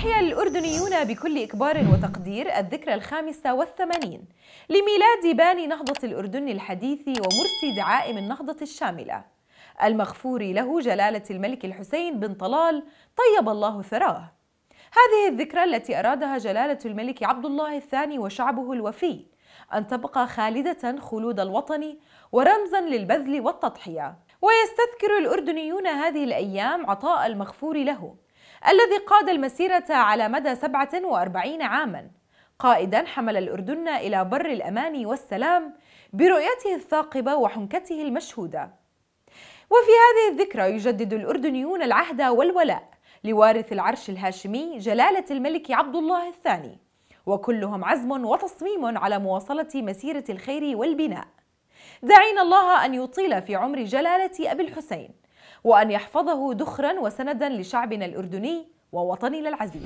أحيا الأردنيون بكل إكبار وتقدير الذكرى الخامسة والثمانين لميلاد باني نهضة الأردن الحديث ومرسي دعائم النهضة الشاملة. المغفور له جلالة الملك الحسين بن طلال طيب الله ثراه. هذه الذكرى التي أرادها جلالة الملك عبد الله الثاني وشعبه الوفي أن تبقى خالدة خلود الوطن ورمزا للبذل والتضحية. ويستذكر الأردنيون هذه الأيام عطاء المغفور له الذي قاد المسيرة على مدى 47 عاما. قائدا حمل الأردن إلى بر الأمان والسلام برؤيته الثاقبة وحنكته المشهودة. وفي هذه الذكرى يجدد الأردنيون العهد والولاء لوارث العرش الهاشمي جلالة الملك عبد الله الثاني وكلهم عزم وتصميم على مواصلة مسيرة الخير والبناء. دعينا الله أن يطيل في عمر جلالة أبي الحسين وأن يحفظه دخرا وسندا لشعبنا الأردني ووطننا العزيز.